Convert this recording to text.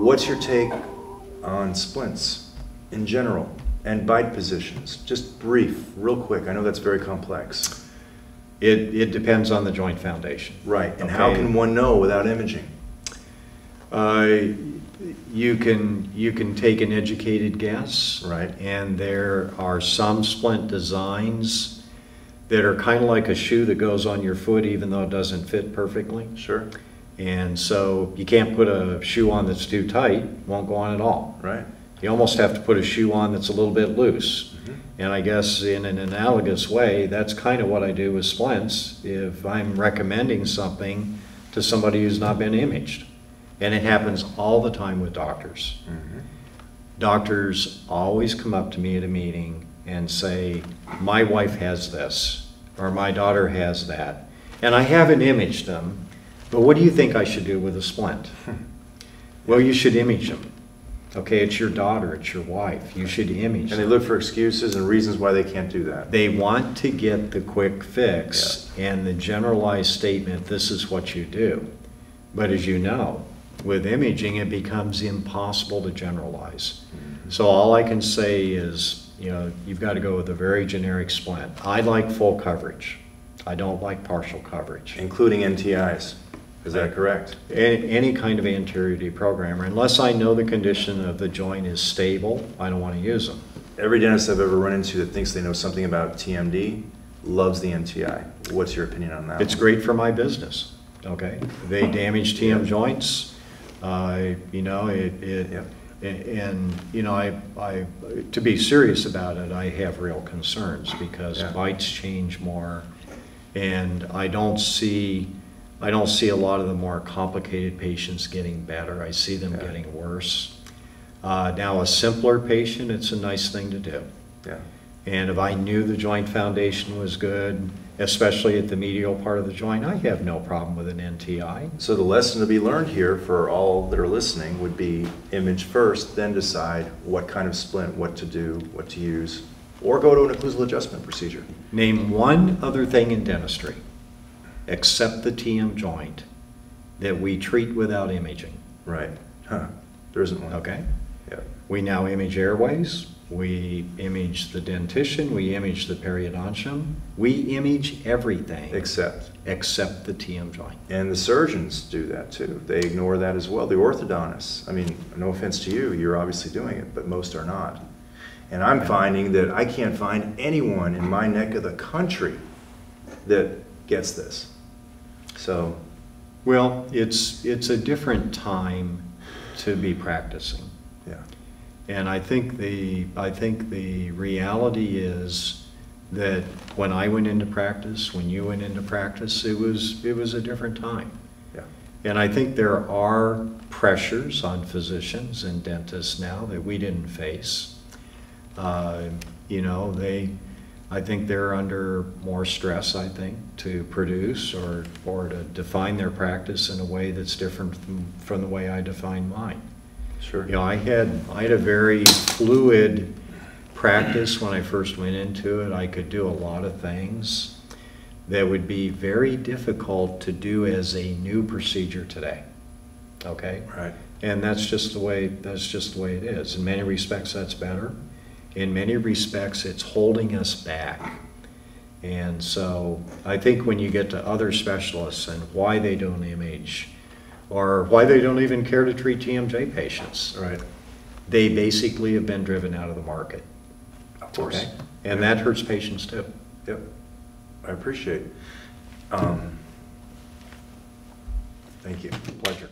What's your take on splints in general and bite positions? Just brief, real quick. I know that's very complex. It, it depends on the joint foundation. Right. And how can one know without imaging? Uh, You can, you can take an educated guess. Right. And there are some splint designs that are kind of like a shoe that goes on your foot even though it doesn't fit perfectly. Sure. And so you can't put a shoe on that's too tight, won't go on at all. Right. You almost have to put a shoe on that's a little bit loose. Mm-hmm. And I guess in an analogous way, that's kind of what I do with splints. If I'm recommending something to somebody who's not been imaged, and it happens all the time with doctors. Mm-hmm. Doctors always come up to me at a meeting and say, my wife has this, or my daughter has that. And I haven't imaged them, but what do you think I should do with a splint? Hmm. Well, you should image them. Okay, it's your daughter, it's your wife, you should image And they them. look for excuses and reasons why they can't do that. They want to get the quick fix and the generalized statement, this is what you do. But as you know, with imaging, it becomes impossible to generalize. Mm-hmm. So all I can say is, you know, you've got to go with a very generic splint. I like full coverage. I don't like partial coverage. Including NTIs. Is that correct? Any, any kind of anterior deprogrammer, unless I know the condition of the joint is stable, I don't want to use them. Every dentist I've ever run into that thinks they know something about TMD loves the NTI. What's your opinion on that? It's one? great for my business, okay? They damage TM joints, uh, you know, it, it, Yep. a- and, you know, I, I, to be serious about it, I have real concerns because Yeah. bites change more. And I don't see, I don't see a lot of the more complicated patients getting better. I see them Yeah. getting worse. Uh, now, a simpler patient, it's a nice thing to do. Yeah. And if I knew the joint foundation was good, especially at the medial part of the joint, I have no problem with an NTI. So the lesson to be learned here for all that are listening would be image first, then decide what kind of splint, what to do, what to use, or go to an occlusal adjustment procedure. Name one other thing in dentistry, except the TM joint, that we treat without imaging, Right. Huh. There isn't one. okay? Yeah. We now image airways, we image the dentition, we image the periodontium, we image everything Except. except the TM joint. And the surgeons do that too. They ignore that as well. The orthodontists, I mean, no offense to you, you're obviously doing it, but most are not. And I'm finding that I can't find anyone in my neck of the country that gets this. So, Well, it's, it's a different time to be practicing. yeah. And I think the, I think the reality is that when I went into practice, when you went into practice, it was, it was a different time. Yeah. And I think there are pressures on physicians and dentists now that we didn't face. Uh, You know, they, I think they're under more stress, I think, to produce or, or to define their practice in a way that's different from, from the way I define mine. Sure. You know, I had, I had a very fluid practice when I first went into it. I could do a lot of things that would be very difficult to do as a new procedure today. Okay? Right. And that's just the way, that's just the way it is. In many respects, that's better. In many respects, it's holding us back. And so I think when you get to other specialists and why they don't image, or why they don't even care to treat TMJ patients, Right. they basically have been driven out of the market. Of course. Okay? And that hurts patients too. Yep. I appreciate. Um, Thank you. Pleasure.